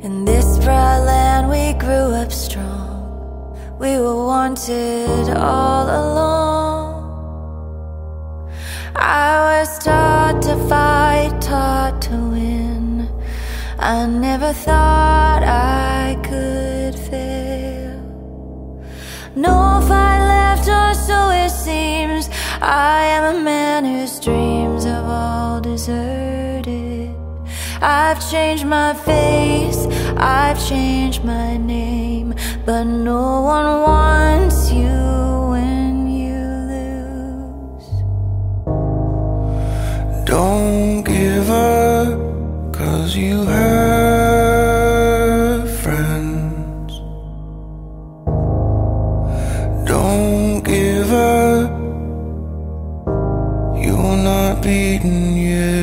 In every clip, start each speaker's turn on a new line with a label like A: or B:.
A: In this proud land we grew up strong. We were wanted all along. I was taught to fight, taught to win. I never thought I could fail. No fight left, or so it seems. I am a man I've changed my face, I've changed my name, but no one wants you when you lose.
B: Don't give up, cause you have friends. Don't give up, you're not beaten yet.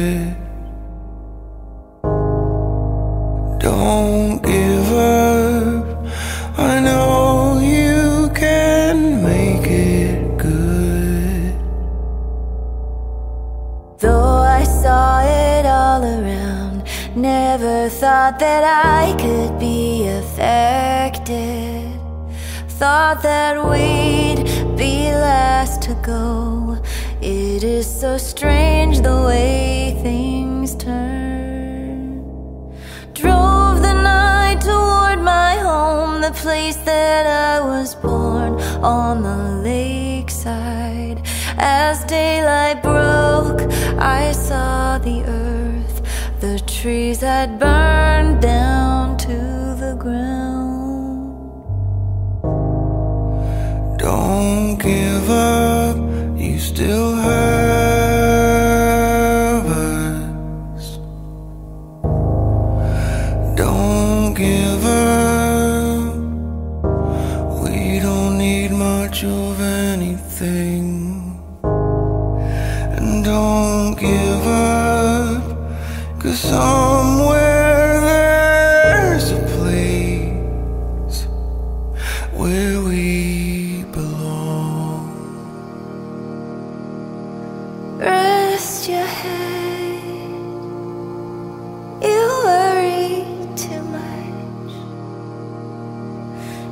A: Never thought that I could be affected. Thought that we'd be last to go. It is so strange the way things turn. Drove the night toward my home, the place that I was born on the lakeside. As daylight broke, I saw the earth, trees had burned down to the ground.
B: Don't give up, you still have us. Don't give up, we don't need much of anything. And don't give up, cause somewhere there's a place where we belong.
A: Rest your head. You worry too much.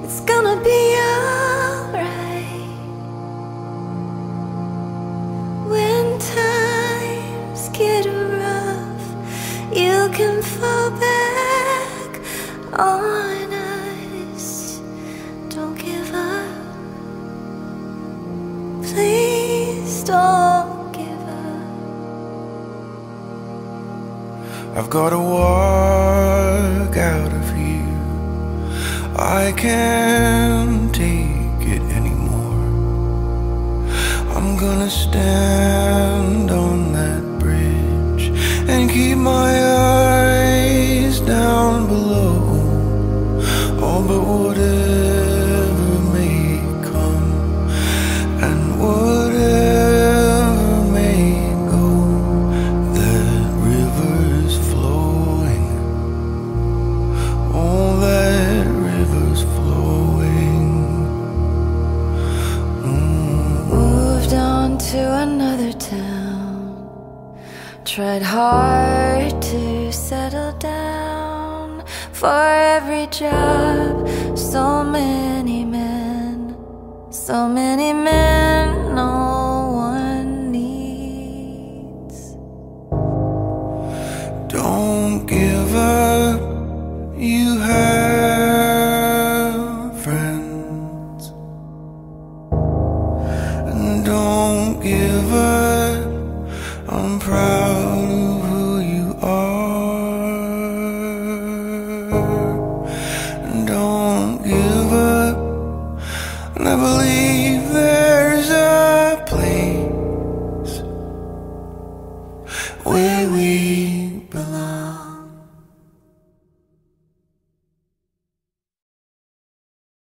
A: It's gonna be on us. Don't give up. Please don't give up.
B: I've gotta walk out of here. I can't take it anymore. I'm gonna stand on that bridge and keep my eyes
A: Tried hard to settle down. For every job, so many men. So many men
B: Don't give up, you have friends. And don't give up, I'm proud of who you are. And don't give up, there's a Belong.